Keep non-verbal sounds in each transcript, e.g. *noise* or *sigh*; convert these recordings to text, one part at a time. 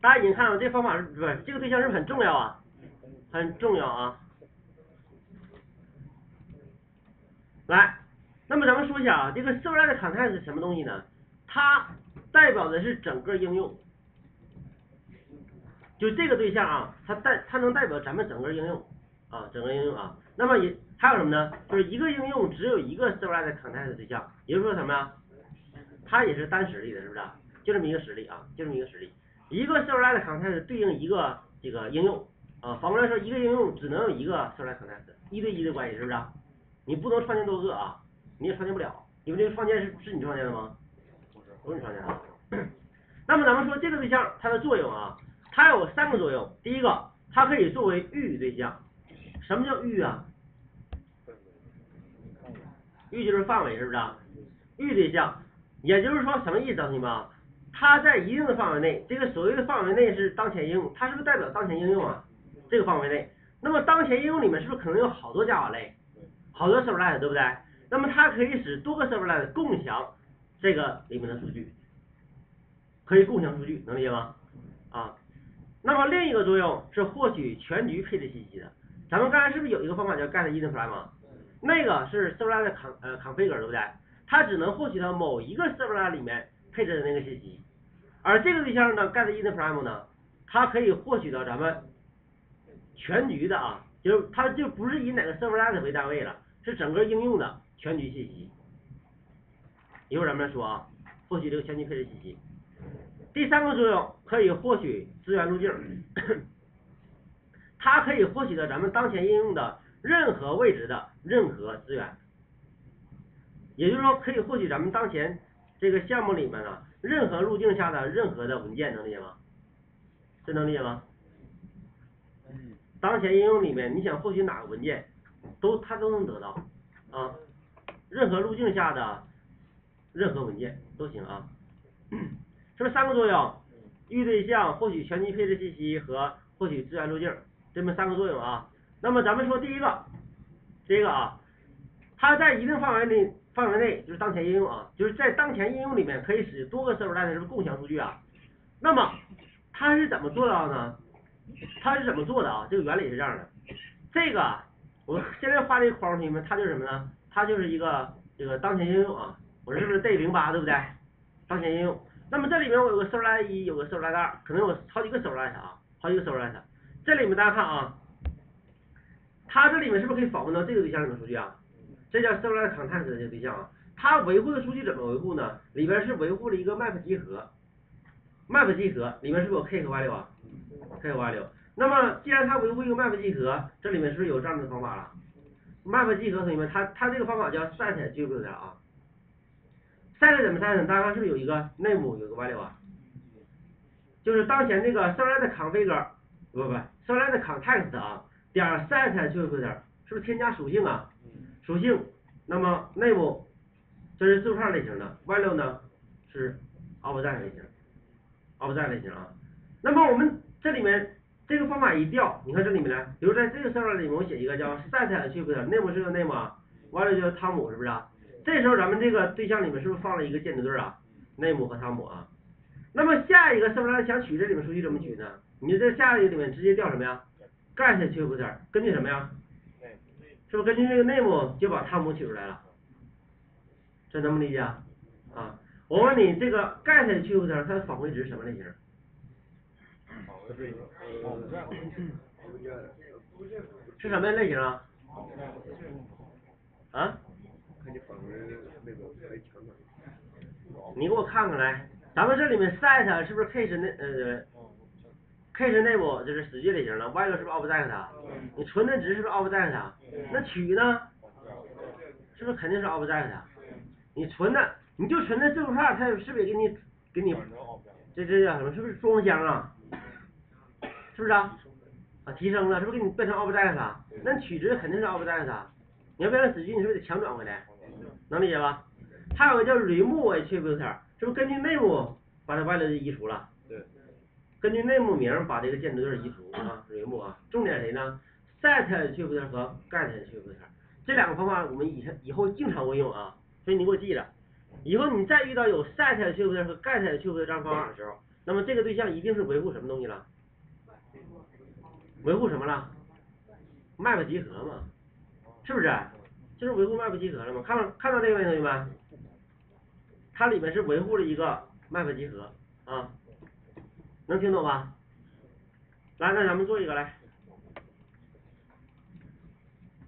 大家已经看到这方法是不是这个对象是不是很重要啊？很重要啊。来，那么咱们说一下啊，这个 servlet context 是什么东西呢？它代表的是整个应用，就这个对象啊，它代它能代表咱们整个应用啊，整个应用啊。那么也还有什么呢？就是一个应用只有一个 servlet context 对象，也就是说什么呀？它也是单实例的，是不是？就这么一个实例啊，就这么一个实例。一个 servlet context 对应一个这个应用啊，反过来说，一个应用只能有一个 servlet context，一对一的关系，是不是？你不能创建多个啊，你也创建不了，因为这个创建是是你创建的吗？不是你创建的。那么咱们说这个对象它的作用啊，它有三个作用。第一个，它可以作为域对象。什么叫域啊？域就是范围，是不是？域对象，也就是说什么意思啊，同学们？它在一定的范围内，这个所谓的范围内是当前应用，它是不是代表当前应用啊？这个范围内，那么当前应用里面是不是可能有好多 Java 类？好多 servlet 对不对？那么它可以使多个 servlet 共享这个里面的数据，可以共享数据，能理解吗？啊，那么另一个作用是获取全局配置信息的。咱们刚才是不是有一个方法叫 get i n f r a m e 那个是 servlet con 呃 configure 对不对？它只能获取到某一个 servlet 里面配置的那个信息，而这个对象呢 get i n f r a m e 呢，它可以获取到咱们全局的啊，就是它就不是以哪个 servlet 为单位了。是整个应用的全局信息，一会儿咱们说啊，获取这个全局配置信息。第三个作用可以获取资源路径，它可以获取到咱们当前应用的任何位置的任何资源，也就是说可以获取咱们当前这个项目里面的任何路径下的任何的文件，能理解吗？这能理解吗？当前应用里面你想获取哪个文件？都它都能得到啊，任何路径下的任何文件都行啊，*clears throat* 是不是三个作用？预对象获取全局配置信息和获取资源路径，这么三个作用啊。那么咱们说第一个，这个啊，它在一定范围内范围内就是当前应用啊，就是在当前应用里面可以使多个 servlet 是不是共享数据啊？那么它是怎么做到的呢？它是怎么做的啊？这个原理是这样的，这个。我现在画这个框，同学们，它就是什么呢？它就是一个这个当前应用啊。我这是不是 D 零八对不对？当前应用。那么这里面我有个 servlet 一，有个 servlet 二，可能有好几个 servlet 啊，好几个 servlet。这里面大家看啊，它这里面是不是可以访问到这个对象里面数据啊？这叫 servlet context 这个对象啊。它维护的数据怎么维护呢？里边是维护了一个 map 集合，map 集合里面是不是有 k 和 value 啊？k 和 value。那么，既然它维护一个 map 集合，这里面是不是有这样的方法了？map 集合同学们，它它这个方法叫 set 记录的啊。set 怎么 set？大家看是不是有一个 name 有个 value 啊？就是当前这个 servlet config 不不 servlet context 啊点 set 记录点，是不是添加属性啊？属性，那么内部这是字符串类型的外六呢是 object 类型，object 类型啊。那么我们这里面。这个方法一调，你看这里面呢，比如在这个 server 里面，我写一个叫 set attribute，name 是个 name 啊，value 叫汤姆，是不是啊？这时候咱们这个对象里面是不是放了一个键值对啊？name 和汤姆啊。那么下一个 server 想取这里面数据怎么取呢？你在下一个里面直接调什么呀？get attribute，根据什么呀？是不根据这个 name 就把汤姆取出来了？这能不能理解啊？我问你，这个 get attribute 它的返回值什么类型？返回值是什么类型啊？啊？你给我看看来，咱们这里面 set 是不是 case 那呃，case 内部就是死记类型的，value 是不是 object？你存的值是不是 object？那取呢？是不是肯定是 object？你存的，你就存的字符串，它是不是给你给你这这叫什么？是不是装箱啊？是不是啊？啊，提升了，是不是给你变成 object 了？那取值肯定是 object 你要变成死句，你是不是得强转回来？能理解吧？还有个叫 remove attribute，是不是根据内部把它 value 移除了？根据内幕名把这个键值对移除啊，remove 啊。重点谁呢？set 去不掉和 get 去不掉这两个方法我们以前以后经常会用啊，所以你给我记着。以后你再遇到有 set 去不掉和 get 去不掉这样方法的时候。那么这个对象一定是维护什么东西了？维护什么了？map 集合嘛，是不是？就是维护 map 集合了嘛？看到看到这个没，同学们？它里面是维护了一个 map 集合啊，能听懂吧？来，那咱们做一个来，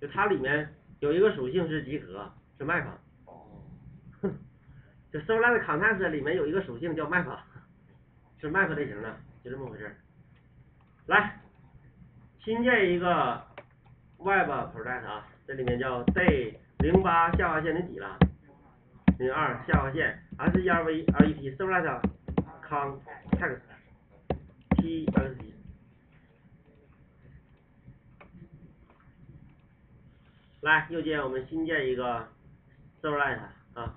就它里面有一个属性是集合，是 map。*laughs* 就 servlet context 里面有一个属性叫 map，是 map 类型的，就这么回事。来，新建一个 web project 啊，这里面叫 day 零八下划线的几了？零二下划线 s e r v l e t servlet context t x t。来，右键我们新建一个 servlet 啊。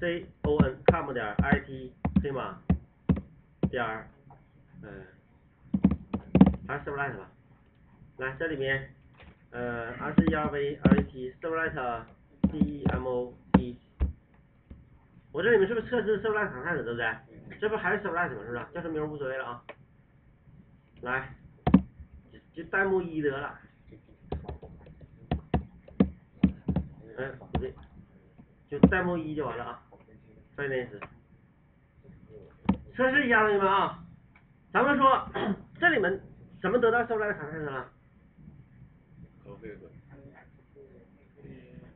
c o n com 点 i t 对吗？点儿，嗯，还是 servlet 吧。来，这里面，呃，s e r v r t servlet d e m o。我这里面是不是测试 servlet 常态的，对不对？这不还是 servlet 吗？是不是？叫什么名无所谓了啊。来，就弹幕一得了。嗯，不对，就弹幕一就完了啊。分类式，测试一下同学们啊，咱们说这里面怎么得到 servlet context 了？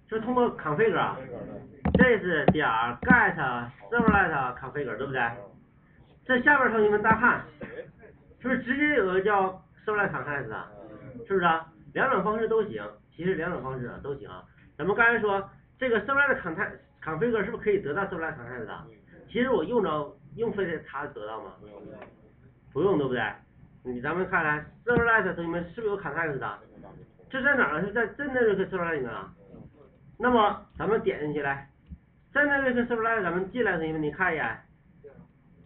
是通过 config 啊，这是点 get servlet config 对不对？这下边同学们大家看，是不是直接有个叫 servlet context 啊？是不是啊？两种方式都行，其实两种方式都行啊。咱们刚才说这个 servlet context。config 是不是可以得到 servlet context 的？其实我用着用非得它得到吗？不用，对不对？你咱们看来 servlet 同学们是不是有 context 的？这在哪儿？是在真的这个 servlet 里面啊。那么咱们点进去来，真的这个 servlet 咱们进来同学你看一眼，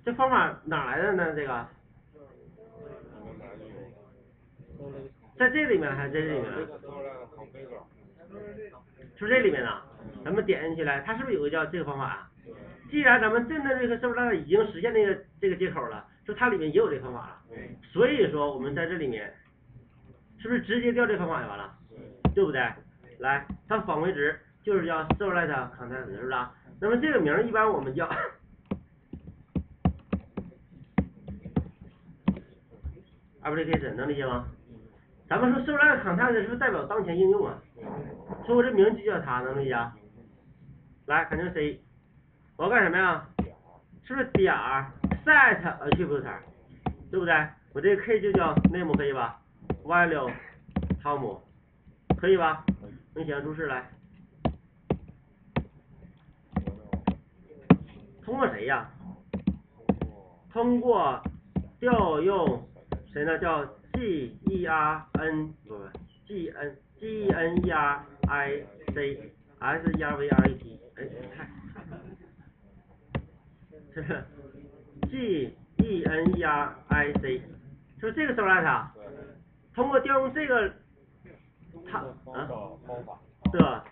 这方法哪来的呢？这个？在这里面还是在这里面？是这里面呢？咱们点进去来，它是不是有个叫这个方法啊？既然咱们真的这个 servlet 已经实现那个这个接口了，就它里面也有这个方法了。所以说我们在这里面，是不是直接调这方法就完了？对不对？来，它返回值就是叫 servlet context，是不是？那么这个名一般我们叫 *laughs* application，能理解吗？咱们说 servlet context 是不是代表当前应用啊？所以我这名就叫它，能理解？来，肯定 C，我要干什么呀？是不是点 set attribute，对不对？我这个 K 就叫 name 可以吧？value Tom，可以吧？你写上注释来。通过谁呀？通过调用谁呢？叫 G E R N 不不 G N G E N E R I C S E R V R E T。哎，看，这是 G E N E R I C，是不是这个 servlet？通过调用这个，它啊，对吧？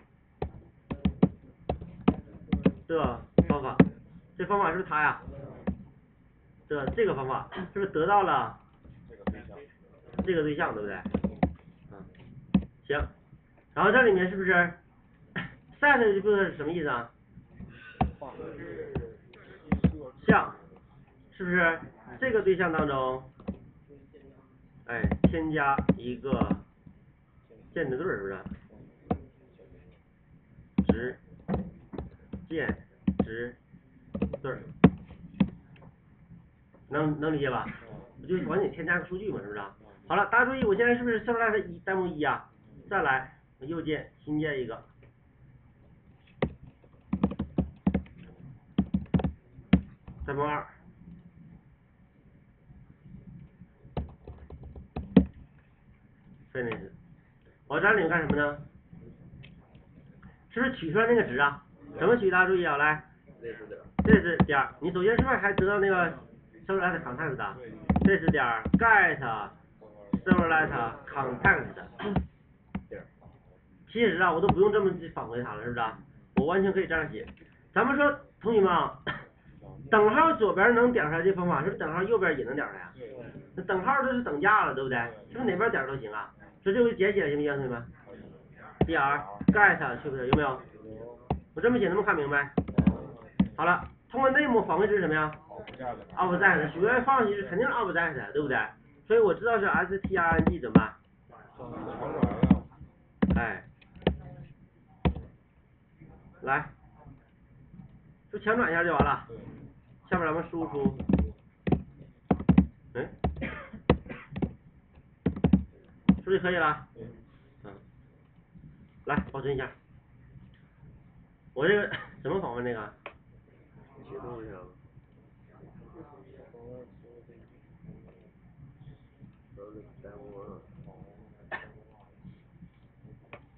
对吧？方法，这方法是不是它呀？这？这个方法是不是得到了这个对象，对不对？嗯，行，然后这里面是不是？*coughs* set 这部分是什么意思啊？像，是不是这个对象当中，哎，添加一个键的对，是不是？值，键值对，能能理解吧？不就是往里添加个数据嘛，是不是？好了，大家注意，我现在是不是 servlet 一弹幕一啊？再来，右键新建一个。弹幕二，finish。我这里面干什么呢？是不是取出来那个值啊？怎么取？大家注意啊，来，这是点儿。你首先是不是还知道那个 servlet context 的？这是点儿 get servlet context。其实啊，我都不用这么去返回它了，是不是？我完全可以这样写。咱们说。同学们啊，等号左边能点出来这方法，是不是等号右边也能点出来啊？那等号这是等价了，对不对？是不是哪边点都行啊？所以这回简写行不行，同学们？dr get 是不是有没有？我这么写能不能看明白？好了，通过内幕返回值是什么呀？object 主要放进去肯定是 object 对不对？所以我知道是 strng 怎么办？哎，来，就强转一下就完了。下面咱们输出，嗯，是不是可以了？嗯，来保存一下。我这个 *laughs* 怎么访问这个？启动一下。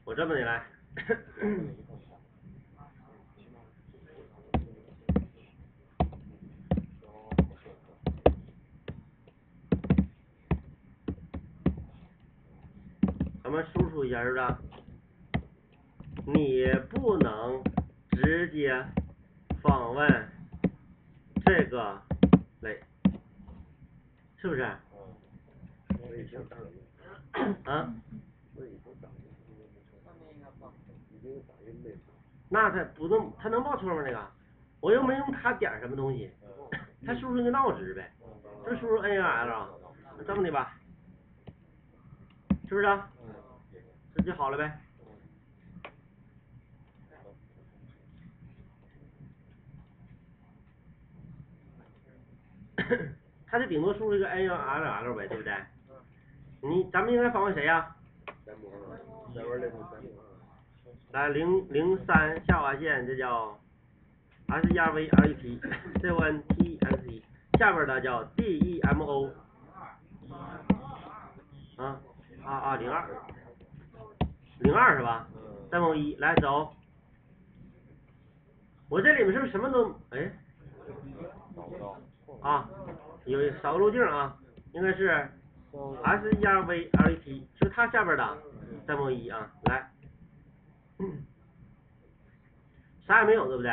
我这么的来。咱们输出一下是不是？你不能直接访问这个类，是不是？啊？那他不能，他能报错吗？这个，我又没用他点什么东西，他输出一个闹值呗，这输入 N L L 啊，那这么的吧，是不是？这就好了呗。*clears throat* 它就顶多输入一个 N L L 呗，对不对？你咱们应该访问谁呀？来零零三下划线，这叫 S E R V L E P C O N T S E，下边的叫 D E M O，啊啊啊零二，零二是吧？demo 一来走，我这里面是不是什么都哎？啊，有少个路径啊，应该是 S E R V L E P，是它下边的 demo 一啊，来。啥也没有，对不对？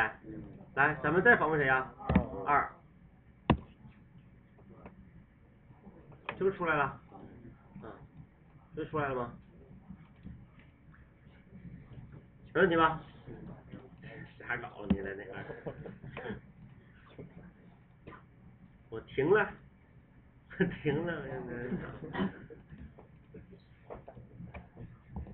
来，咱们再访问谁呀？二，这不是出来了？嗯，这出来了吗？没问题吧？瞎搞你在那块我停了，*laughs* 停了，现在。